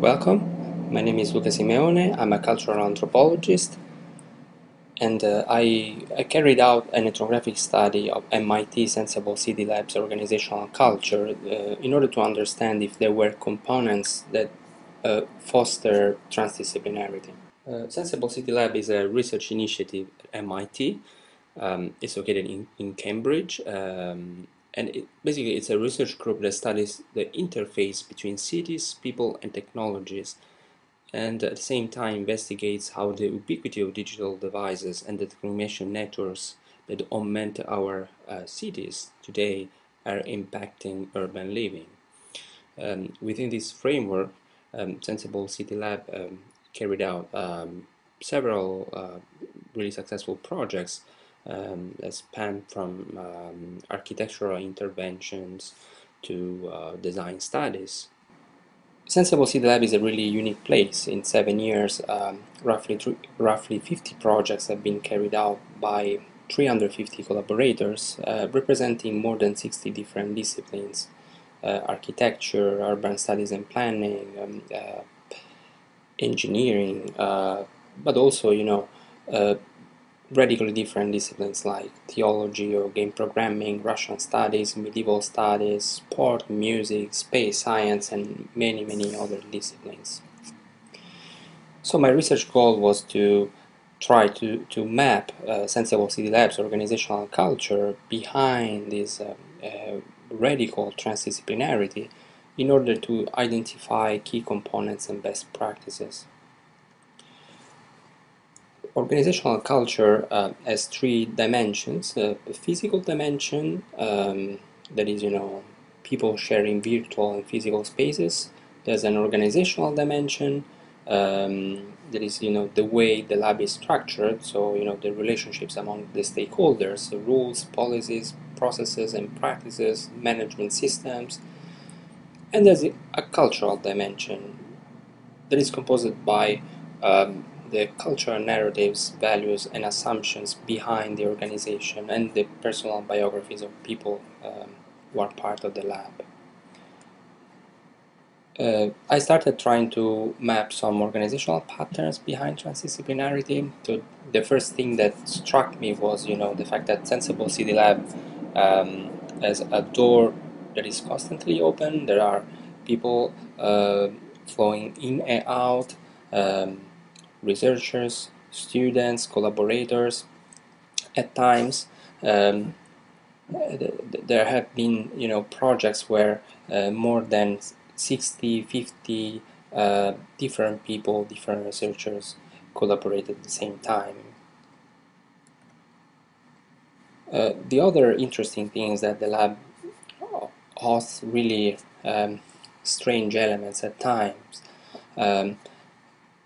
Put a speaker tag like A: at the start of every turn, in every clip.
A: Welcome, my name is Luca Simeone, I'm a cultural anthropologist and uh, I, I, carried out an ethnographic study of MIT Senseable City Lab's organizational culture uh, in order to understand if there were components that uh, foster transdisciplinarity. Uh, Senseable City Lab is a research initiative at MIT. Um, it's located in, in Cambridge um, and it, basically it's a research group that studies the interface between cities, people and technologies and at the same time investigates how the ubiquity of digital devices and the communication networks that augment our uh, cities today are impacting urban living. Um, within this framework, um, Senseable City Lab um, carried out um, several uh, really successful projects um, span from um, architectural interventions to uh, design studies. Senseable City Lab is a really unique place. In seven years, um, roughly, roughly 50 projects have been carried out by 350 collaborators, uh, representing more than 60 different disciplines. Uh, architecture, urban studies and planning, um, uh, engineering, uh, but also, you know, uh, radically different disciplines like theology or game programming, Russian studies, medieval studies, sport, music, space science, and many, many other disciplines. So my research goal was to try to, to map uh, Senseable City Lab's organizational culture behind this uh, uh, radical transdisciplinarity in order to identify key components and best practices organizational culture uh, has three dimensions. Uh, a physical dimension, um, that is, you know, people sharing virtual and physical spaces. There's an organizational dimension, um, that is, you know, the way the lab is structured, so, you know, the relationships among the stakeholders, the rules, policies, processes and practices, management systems. And there's a cultural dimension that is composed by um, the cultural narratives, values, and assumptions behind the organization and the personal biographies of people um, who are part of the lab. Uh, I started trying to map some organizational patterns behind transdisciplinarity. So the first thing that struck me was, you know, the fact that Senseable City Lab um, has a door that is constantly open. There are people uh, flowing in and out. Um, researchers, students, collaborators. At times, um, there have been you know projects where uh, more than 60, 50 uh, different people, different researchers collaborated at the same time. Uh, the other interesting thing is that the lab hosts really um, strange elements at times. Um,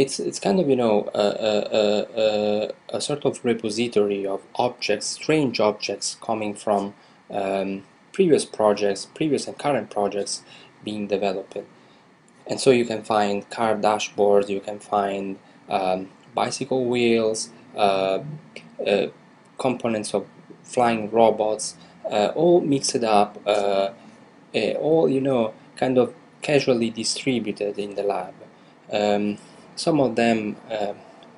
A: it's it's kind of you know a, a, a, a, sort of repository of objects, strange objects coming from um, previous projects, previous and current projects being developed. And so you can find car dashboards, you can find um, bicycle wheels, uh, uh, components of flying robots, uh, all mixed up, uh, uh, all you know, kind of casually distributed in the lab. Um, some of them uh,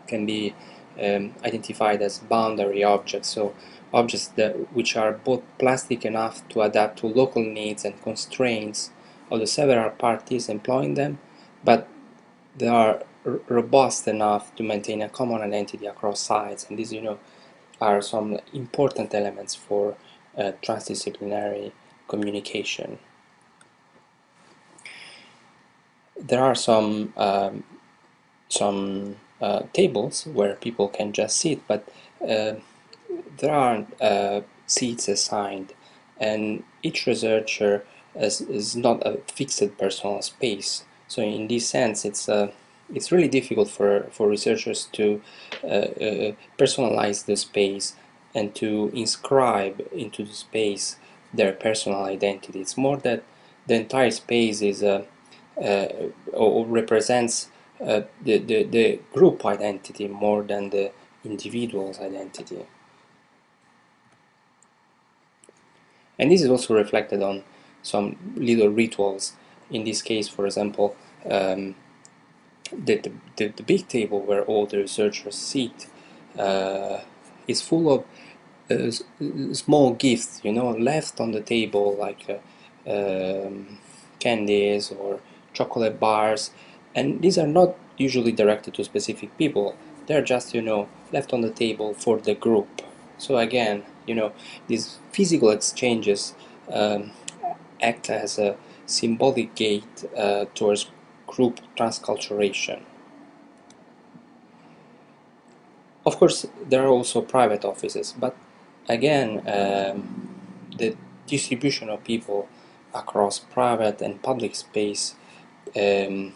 A: can be um, identified as boundary objects, so objects that which are both plastic enough to adapt to local needs and constraints of the several parties employing them, but they are robust enough to maintain a common identity across sites, and these, you know, are some important elements for uh, transdisciplinary communication. There are some um, some uh, tables where people can just sit, but uh, there aren't uh, seats assigned, and each researcher is, is not a fixed personal space. So in this sense, it's uh, it's really difficult for for researchers to uh, uh, personalize the space and to inscribe into the space their personal identity. It's more that the entire space is or represents uh, the, the, the group identity more than the individual's identity. And this is also reflected on some little rituals. In this case, for example, um, the, the, the, big table where all the researchers sit uh, is full of uh, small gifts, you know, left on the table like uh, um, candies or chocolate bars, and these are not usually directed to specific people. They're just, you know, left on the table for the group. So again, you know, these physical exchanges um, act as a symbolic gate uh, towards group transculturation. Of course, there are also private offices, but again, um, the distribution of people across private and public space um,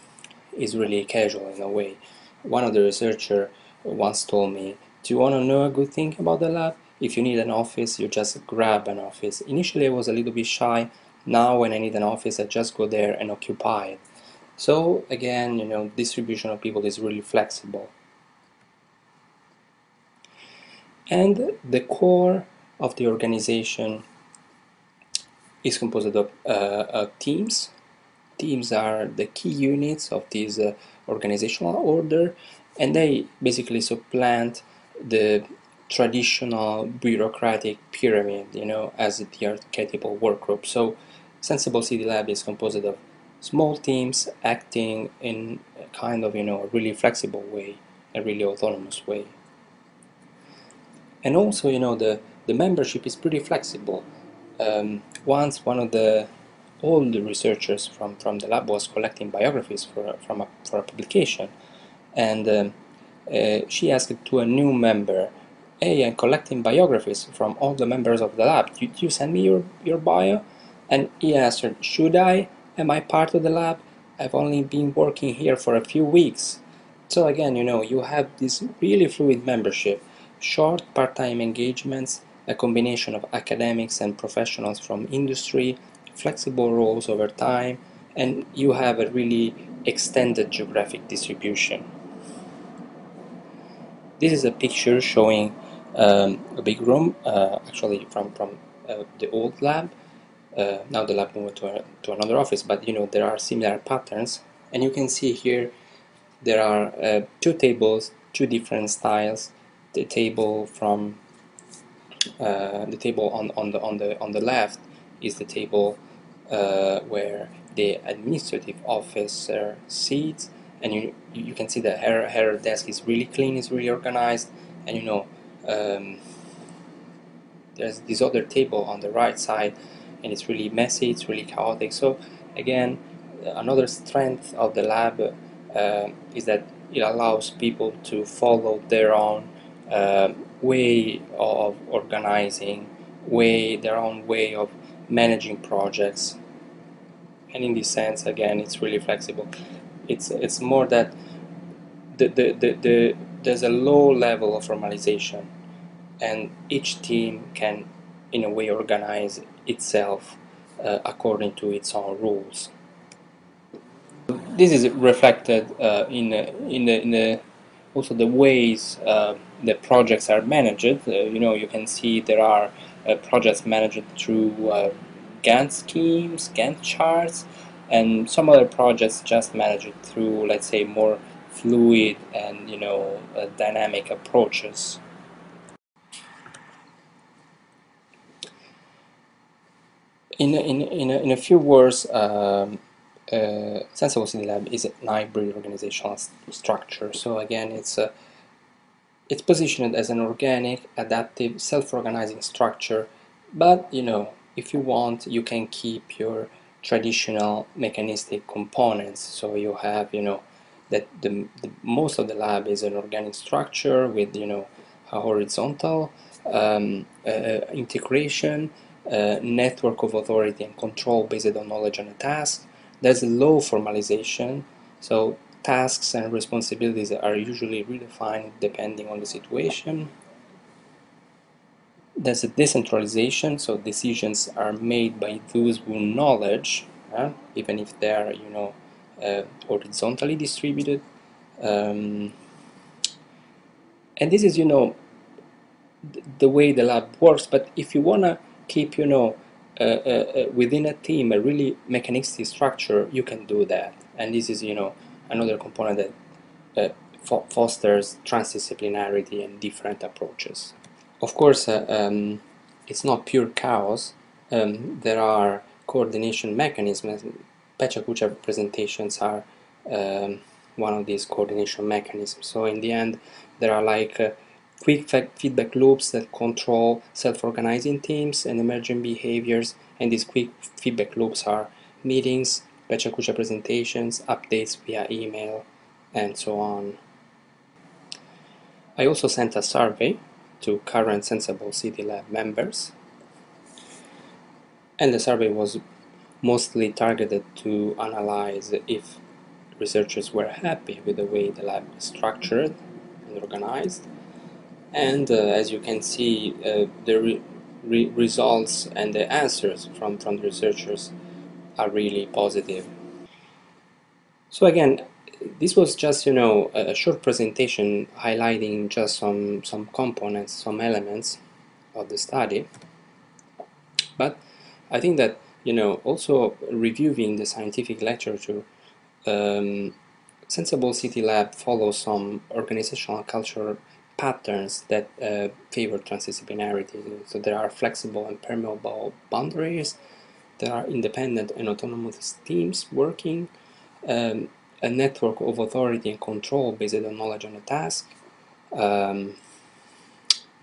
A: is really casual in a way. One of the researchers once told me, do you want to know a good thing about the lab? If you need an office, you just grab an office. Initially I was a little bit shy, now when I need an office I just go there and occupy it. So again, you know, distribution of people is really flexible. And the core of the organization is composed of uh, teams. Teams are the key units of this uh, organizational order and they basically supplant the traditional bureaucratic pyramid, you know, as the archetypal work group. So Senseable City Lab is composed of small teams acting in a kind of, you know, a really flexible way, a really autonomous way. And also, you know, the, the membership is pretty flexible. Um, once one of the old researchers from, from the lab was collecting biographies for, from a, for a publication, and um, uh, she asked to a new member, hey, I'm collecting biographies from all the members of the lab. You, you send me your, your bio? And he answered, should I? Am I part of the lab? I've only been working here for a few weeks. So again, you know, you have this really fluid membership, short part-time engagements, a combination of academics and professionals from industry, flexible roles over time, and you have a really extended geographic distribution. This is a picture showing um, a big room, uh, actually from, from uh, the old lab. Uh, now the lab moved to, a, to another office, but you know there are similar patterns. And you can see here there are uh, two tables, two different styles. The table from uh, the table on, on the on the on the left is the table uh, where the administrative officer sits and you you can see that her her desk is really clean, it's really organized, and you know um, there's this other table on the right side, and it's really messy, it's really chaotic. So again, another strength of the lab uh, is that it allows people to follow their own uh, way of organizing, way their own way of managing projects. And in this sense, again, it's really flexible it's it's more that the, the, the, the there's a low level of formalization and each team can in a way organize itself uh, according to its own rules. This is reflected uh, in, in, the, in the also the ways uh, the projects are managed. Uh, you know, you can see there are uh, projects managed through uh, Gantt schemes, Gantt charts, and some other projects just managed through let's say more fluid and you know uh, dynamic approaches. In in, in, a, in a few words um, uh, Senseable City Lab is a hybrid organizational st structure. So again it's a it's positioned as an organic, adaptive, self-organizing structure but you know if you want you can keep your traditional mechanistic components. So you have, you know, that the, the, most of the lab is an organic structure with, you know, a horizontal um, uh, integration, uh, network of authority and control based on knowledge and a task. There's low formalization, so tasks and responsibilities are usually redefined depending on the situation there's a decentralization, so decisions are made by those who knowledge, even if they are, you know, uh, horizontally distributed. Um, and this is, you know, th the way the lab works. But if you wanna keep, you know, uh, uh, uh, within a team a really mechanistic structure, you can do that. And this is, you know, another component that fo fosters transdisciplinarity and different approaches. Of course, uh, um, it's not pure chaos. Um, there are coordination mechanisms. Pecha-Kucha presentations are um, one of these coordination mechanisms. So in the end, there are like uh, quick feedback loops that control self-organizing teams and emergent behaviors. And these quick feedback loops are meetings, Pecha-Kucha presentations, updates via email, and so on. I also sent a survey to current Senseable City Lab members and the survey was mostly targeted to analyze if researchers were happy with the way the lab is structured and organized and uh, as you can see uh, the re re results and the answers from, from the researchers are really positive. So again, this was just you know a short presentation highlighting just some some components, some elements of the study. But I think that you know also reviewing the scientific literature, um, Senseable City Lab follows some organizational culture patterns that uh, favor transdisciplinarity. So there are flexible and permeable boundaries. There are independent and autonomous teams working. Um, a network of authority and control based on knowledge on a task. Um,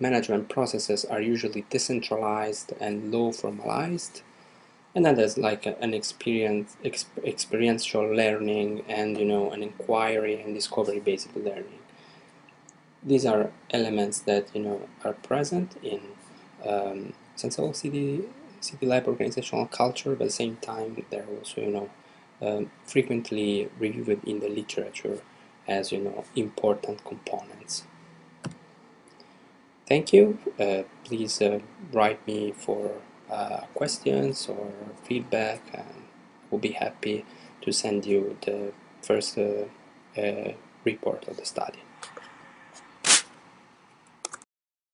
A: management processes are usually decentralized and low formalized. And then there's like an experience, exp experiential learning and you know an inquiry and discovery based learning. These are elements that you know are present in um, Senseable City City Lab organizational culture, but at the same time they're also you know um, frequently reviewed in the literature as you know important components. Thank you. Uh, please uh, write me for uh, questions or feedback and we'll be happy to send you the first uh, uh, report of the study.